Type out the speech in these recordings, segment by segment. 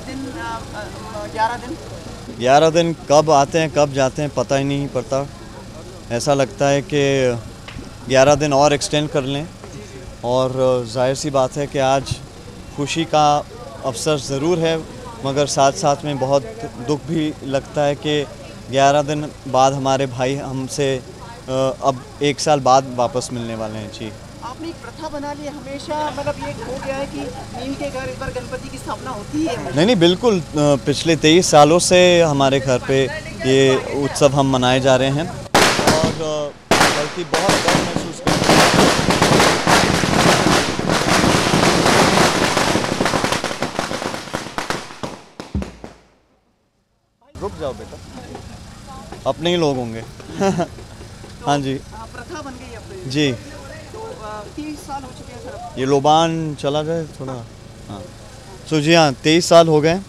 ग्यारह दिन? ग्यारह दिन कब आते हैं, कब जाते हैं, पता ही नहीं पड़ता। ऐसा लगता है कि ग्यारह दिन और एक्सटेंड कर लें। और ज़ाहिर सी बात है कि आज खुशी का अवसर ज़रूर है, मगर साथ साथ में बहुत दुख भी लगता है कि ग्यारह दिन बाद हमारे भाई हमसे अब एक साल बाद वापस मिलने वाले हैं। जी। आपने एक प्रथा बना ली हमेशा मतलब ये हो गया है कि नीम के घर इस बार गणपति की स्थापना होती है। नहीं नहीं बिल्कुल पिछले तेईस सालों से हमारे घर पे ये उत्सव हम मनाए जा रहे हैं। और बल्कि बहुत गर्व महसूस करते हैं। रुक जाओ बेटा। अपने ही लोग होंगे। हाँ जी। हाँ, प्रथा बन गई तो जी। तो तीस साल हो चुके हैं सर। ये लोबान चला जाए थोड़ा। हाँ। सो जी हाँ तेईस साल हो गए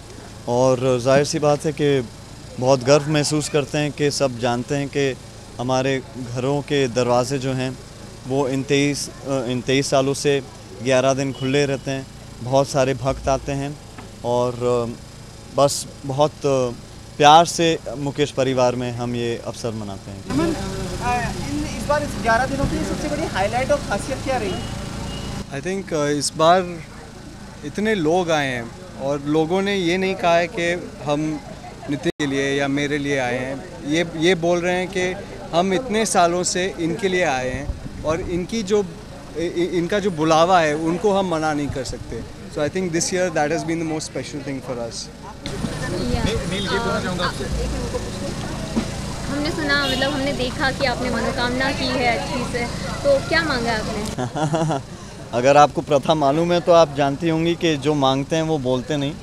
और ज़ाहिर सी बात है कि बहुत गर्व महसूस करते हैं कि सब जानते हैं कि हमारे घरों के दरवाजे जो हैं वो इन तेईस इन तेईस सालों से ग्यारह दिन खुले रहते हैं। बहुत सारे भक्त आते हैं और बस बहुत प्यार से मुकेश परिवार में हम ये अवसर मनाते हैं। बार इस ग्यारह दिनों की सबसे बड़ी हाईलाइट और खासियत क्या रही? आई थिंक इस बार इतने लोग आए हैं और लोगों ने ये नहीं कहा है कि हम नितिन के लिए या मेरे लिए आए हैं। ये ये बोल रहे हैं कि हम इतने सालों से इनके लिए आए हैं और इनकी जो इनका जो बुलावा है उनको हम मना नहीं कर सकते। So I think this year that has been the most special thing for us सुना मतलब हमने देखा कि आपने मनोकामना की है अच्छी से। तो क्या मांगा आपने? अगर आपको प्रथा मालूम है तो आप जानती होंगी कि जो मांगते हैं वो बोलते नहीं।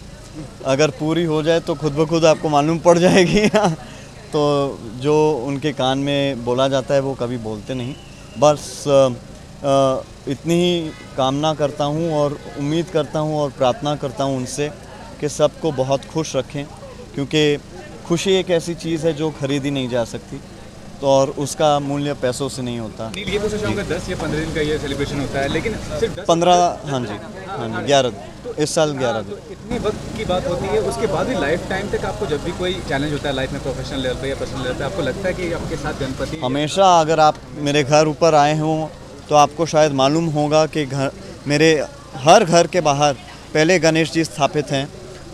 अगर पूरी हो जाए तो खुद ब खुद आपको मालूम पड़ जाएगी। तो जो उनके कान में बोला जाता है वो कभी बोलते नहीं। बस इतनी ही कामना करता हूँ और उम्मीद करता हूँ और प्रार्थना करता हूँ उनसे कि सबको बहुत खुश रखें, क्योंकि खुशी एक ऐसी चीज़ है जो खरीदी नहीं जा सकती तो और उसका मूल्य पैसों से नहीं होता। ये पूछना चाहूँगा दस या पंद्रह दिन का ये सेलिब्रेशन होता है लेकिन सिर्फ़ पंद्रह हाँ जी हाँ जी ग्यारह इस साल ग्यारह दिन। इतनी वक्त की बात होती है उसके बाद भी लाइफ टाइम तक आपको जब भी कोई चैलेंज होता है लाइफ में प्रोफेशनल लेवल पे या पर्सनल लेवल पे आपको लगता है कि आपके साथ गणपति हमेशा अगर आप मेरे घर ऊपर आए हों तो आपको शायद मालूम होगा कि घर मेरे हर घर के बाहर पहले गणेश जी स्थापित हैं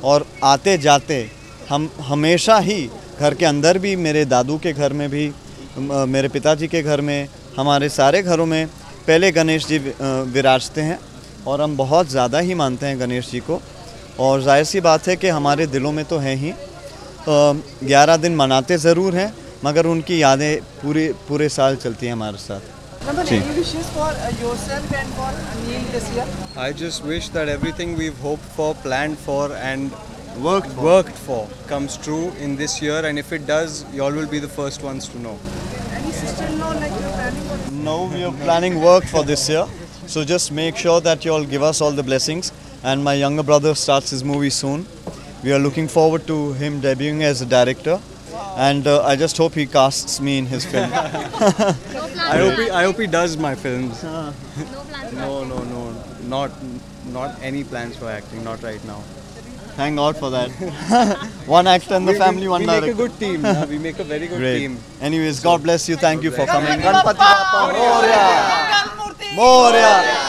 और आते जाते हम हमेशा ही घर के अंदर भी मेरे दादू के घर में भी मेरे पिताजी के घर में हमारे सारे घरों में पहले गणेश जी विराजते हैं और हम बहुत ज़्यादा ही मानते हैं गणेश जी को। और ज़ाहिर सी बात है कि हमारे दिलों में तो हैं ही। ग्यारह दिन मनाते ज़रूर हैं मगर उनकी यादें पूरे पूरे साल चलती हैं हमारे साथ। Uh? I just wish that everything we've hoped for, planned for, and worked worked for comes true in this year. And if it does, y'all will be the first ones to know. Any sister-in-law like you're planning for? No, we are planning work for this year. So just make sure that you all give us all the blessings. And my younger brother starts his movie soon. We are looking forward to him debuting as a director. And uh, I just hope he casts me in his film. I hope he, I hope he does my films. No plans. No, no, no, not not any plans for acting. Not right now. Thank God for that. one actor in the We- family, we, one we make a good team. yeah, we make a very good Great. team. Anyways, God bless you. Thank you for coming. Ganpati Bappa Moria. Moria.